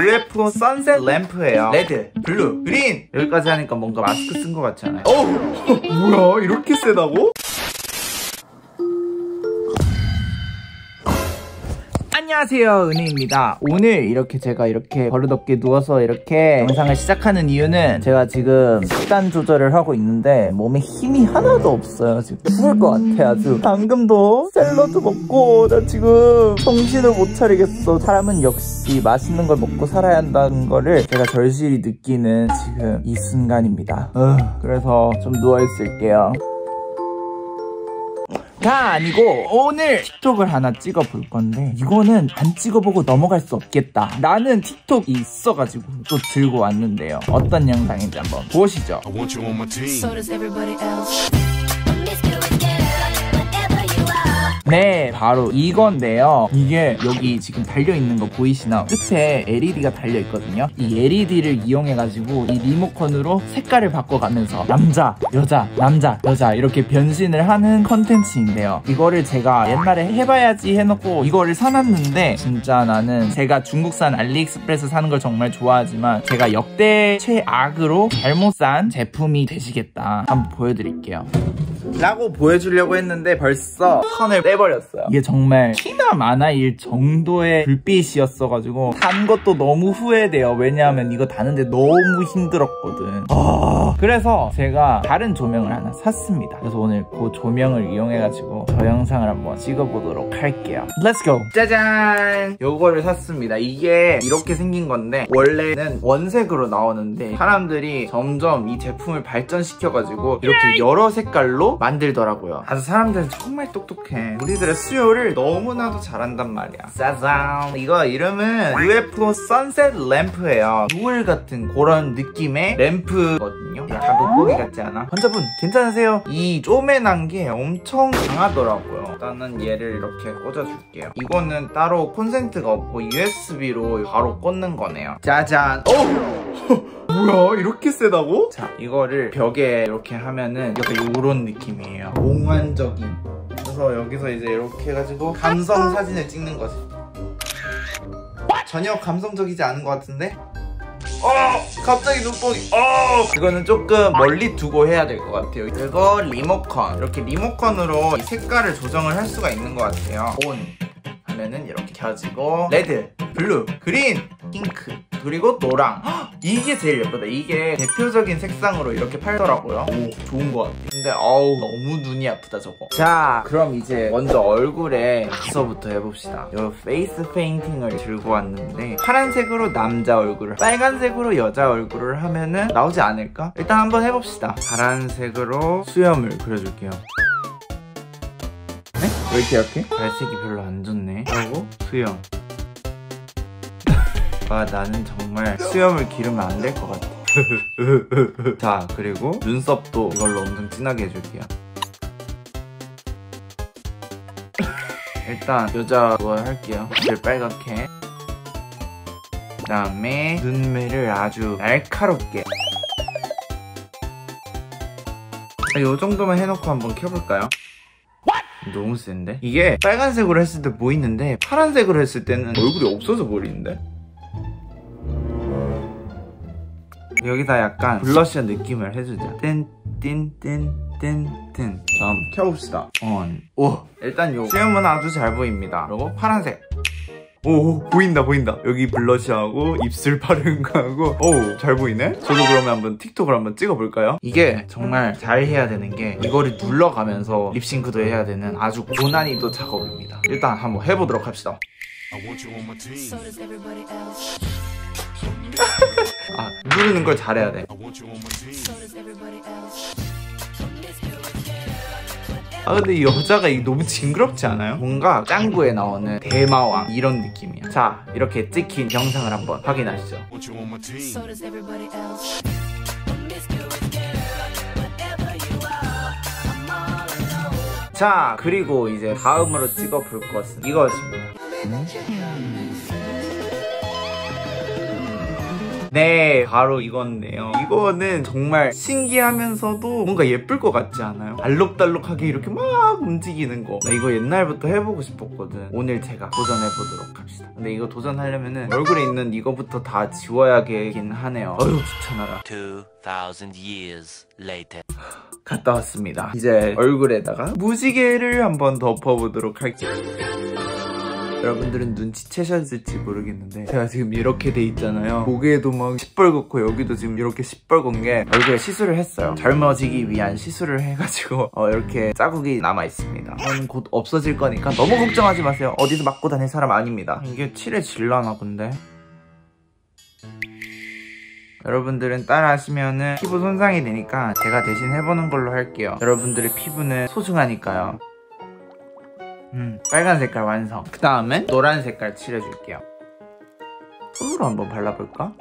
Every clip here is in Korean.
UFO sunset 램프예요 red, blue, green 여기까지 하니까 뭔가 마스크 쓴 것 같지 않아요? 어우 뭐야 이렇게 세다고? 안녕하세요 은희입니다. 오늘 이렇게 제가 이렇게 버릇없게 누워서 이렇게 영상을 시작하는 이유는 제가 지금 식단 조절을 하고 있는데 몸에 힘이 하나도 없어요. 지금 죽을 것 같아 아주. 방금도 샐러드 먹고 나 지금 정신을 못 차리겠어. 사람은 역시 맛있는 걸 먹고 살아야 한다는 거를 제가 절실히 느끼는 지금 이 순간입니다. 어, 그래서 좀 누워있을게요 가 아니고 오늘 틱톡을 하나 찍어볼 건데 이거는 안 찍어보고 넘어갈 수 없겠다. 나는 틱톡이 있어가지고 또 들고 왔는데요. 어떤 영상인지 한번 보시죠 네 바로 이건데요. 이게 여기 지금 달려있는 거 보이시나? 끝에 LED가 달려있거든요. 이 LED를 이용해가지고 이 리모컨으로 색깔을 바꿔가면서 남자 여자 남자 여자 이렇게 변신을 하는 컨텐츠인데요. 이거를 제가 옛날에 해봐야지 해놓고 이거를 사놨는데 진짜 나는 제가 중국산 알리익스프레스 사는 걸 정말 좋아하지만 제가 역대 최악으로 잘못 산 제품이 되시겠다. 한번 보여드릴게요. 라고 보여주려고 했는데 벌써 선을 떼 버렸어요. 이게 정말 키나 마나일 정도의 불빛이었어가지고 단 것도 너무 후회돼요. 왜냐하면 이거 다는데 너무 힘들었거든. 아, 그래서 제가 다른 조명을 하나 샀습니다. 그래서 오늘 그 조명을 이용해가지고 저 영상을 한번 찍어보도록 할게요. Let's go! 짜잔! 요거를 샀습니다. 이게 이렇게 생긴 건데 원래는 원색으로 나오는데 사람들이 점점 이 제품을 발전시켜가지고 이렇게 여러 색깔로 만들더라고요. 아주 사람들은 정말 똑똑해 우리들의 수요를 너무나도 잘한단 말이야. 짜잔 이거 이름은 UFO 선셋 램프예요. 노을 같은 그런 느낌의 램프거든요. 약간 돋보기 같지 않아? 환자분 괜찮으세요? 이 쪼매난 게 엄청 강하더라고요. 일단은 얘를 이렇게 꽂아줄게요. 이거는 따로 콘센트가 없고 USB로 바로 꽂는 거네요. 짜잔. 오! 뭐야? 이렇게 세다고? 자 이거를 벽에 이렇게 하면은 약간 요런 느낌이에요. 몽환적인 그래서 여기서 이제 이렇게 해가지고 감성 사진을 찍는 거지 전혀 감성적이지 않은 것 같은데? 어! 갑자기 눈뽕이 어! 이거는 조금 멀리 두고 해야 될 것 같아요 그리고 리모컨 이렇게 리모컨으로 이 색깔을 조정을 할 수가 있는 것 같아요 on 하면은 이렇게 켜지고 red, blue, green, 핑크 그리고 노랑. 헉, 이게 제일 예쁘다. 이게 대표적인 색상으로 이렇게 팔더라고요. 오 좋은 것 같아. 근데 어우 너무 눈이 아프다 저거. 자 그럼 이제 먼저 얼굴에 낙서부터 해봅시다. 요 페이스 페인팅을 들고 왔는데 파란색으로 남자 얼굴을 빨간색으로 여자 얼굴을 하면은 나오지 않을까? 일단 한번 해봅시다. 파란색으로 수염을 그려줄게요. 네? 왜 이렇게 약해? 발색이 별로 안 좋네. 그리고? 수염. 아 나는 정말 수염을 기르면 안 될 것 같아. 자 그리고 눈썹도 이걸로 엄청 진하게 해줄게요. 일단 여자 뭐 할게요. 입을 빨갛게. 그 다음에 눈매를 아주 날카롭게. 이 정도만 해놓고 한번 켜볼까요? 너무 센데? 이게 빨간색으로 했을 때 보이는데 파란색으로 했을 때는 얼굴이 없어져 버리는데? 여기다 약간 블러셔 느낌을 해주자. 자 한번 켜봅시다. On. 오. 일단 요. 수염은 아주 잘 보입니다. 그리고 파란색 오 보인다 보인다. 여기 블러셔하고 입술 바른 거하고. 오 잘 보이네? 저도 그러면 한번 틱톡을 한번 찍어볼까요? 이게 정말 잘 해야 되는 게 이거를 눌러가면서 립싱크도 해야 되는 아주 고난이도 작업입니다. 일단 한번 해보도록 합시다. 아 누르는 걸 잘해야 돼 아 근데 이 여자가 이게 너무 징그럽지 않아요? 뭔가 짱구에 나오는 대마왕 이런 느낌이야 자 이렇게 찍힌 영상을 한번 확인하시죠. 자 그리고 이제 다음으로 찍어볼 것은 이것입니다 네, 바로 이건데요. 이거는 정말 신기하면서도 뭔가 예쁠 것 같지 않아요? 알록달록하게 이렇게 막 움직이는 거. 나 이거 옛날부터 해보고 싶었거든. 오늘 제가 도전해보도록 합시다. 근데 이거 도전하려면은 얼굴에 있는 이거부터 다 지워야겠긴 하네요. 어휴, 귀찮아라. 2,000 years later. 갔다 왔습니다. 이제 얼굴에다가 무지개를 한번 덮어보도록 할게요. 여러분들은 눈치채셨을지 모르겠는데 제가 지금 이렇게 돼 있잖아요. 목에도 막 시뻘겋고 여기도 지금 이렇게 시뻘건 게 얼굴에 시술을 했어요. 젊어지기 위한 시술을 해가지고 어, 이렇게 자국이 남아있습니다. 저는 곧 없어질 거니까 너무 걱정하지 마세요. 어디서 맞고 다닐 사람 아닙니다. 이게 칠해질라나 근데. 여러분들은 따라 하시면은 피부 손상이 되니까 제가 대신 해보는 걸로 할게요. 여러분들의 피부는 소중하니까요 음, 빨간 색깔 완성. 그 다음엔 노란 색깔 칠해줄게요. 손으로 한번 발라볼까?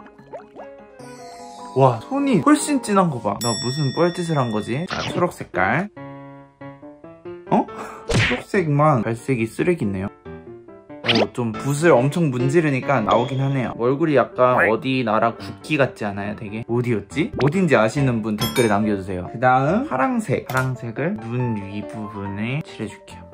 와, 손이 훨씬 진한 거 봐. 나 무슨 뻘짓을 한 거지? 자, 초록 색깔. 어? 초록색만 발색이 쓰레기네요. 어, 좀 붓을 엄청 문지르니까 나오긴 하네요. 얼굴이 약간 어디 나라 국기 같지 않아요, 되게? 어디였지? 어딘지 아시는 분 댓글에 남겨주세요. 그 다음 파랑색. 파랑색을 눈 위 부분에 칠해줄게요.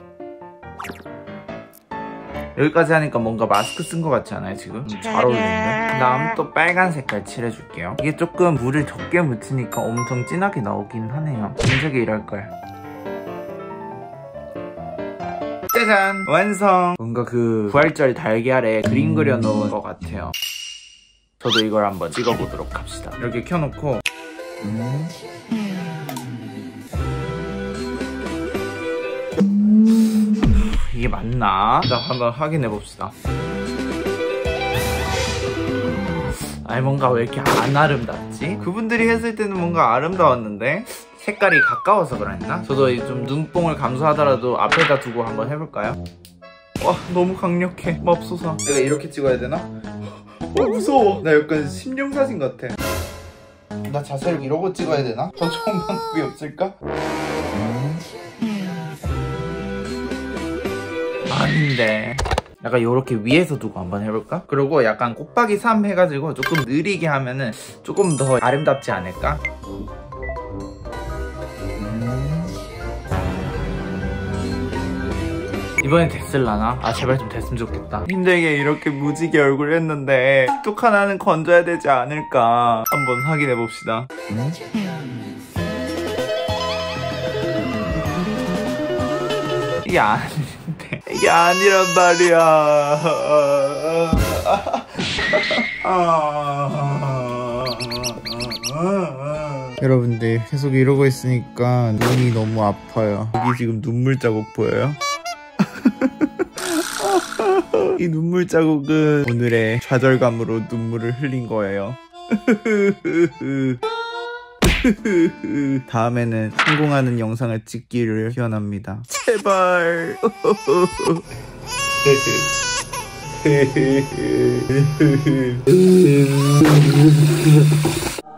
여기까지 하니까 뭔가 마스크 쓴 것 같지 않아요 지금? 음, 잘 어울리는데? 그 다음 또 빨간 색깔 칠해줄게요. 이게 조금 물을 적게 묻히니까 엄청 진하게 나오긴 하네요. 진작에 이럴걸. 짜잔! 완성! 뭔가 그 부활절 달걀에 그림 그려놓은 것 같아요. 저도 이걸 한번 찍어보도록 합시다. 이렇게 켜놓고. 음. 이게 맞나? 자, 한번 확인해 봅시다. 아니 뭔가 왜 이렇게 안 아름답지? 그분들이 했을 때는 뭔가 아름다웠는데 색깔이 가까워서 그랬나? 저도 좀 눈뽕을 감수하더라도 앞에다 두고 한번 해볼까요? 와 너무 강력해 맙소사 내가 이렇게 찍어야 되나? 어 무서워 나 약간 심령사진 같아 나 자세를 이러고 찍어야 되나? 더 좋은 방법이 없을까? 아닌데 약간 이렇게 위에서 두고 한번 해볼까? 그리고 약간 곱하기 3 해가지고 조금 느리게 하면은 조금 더 아름답지 않을까? 이번엔 됐을라나? 아 제발 좀 됐으면 좋겠다 힘들게 이렇게 무지개 얼굴 했는데 톡 하나는 건져야 되지 않을까 한번 확인해 봅시다 이게 아닌데 이게 아니란 말이야. 여러분들 계속 이러고 있으니까 눈이 너무 아파요. 여기 지금 눈물 자국 보여요? 이 눈물 자국은 오늘의 좌절감으로 눈물을 흘린 거예요 다음에는 성공하는 영상을 찍기를 기원합니다. 제발.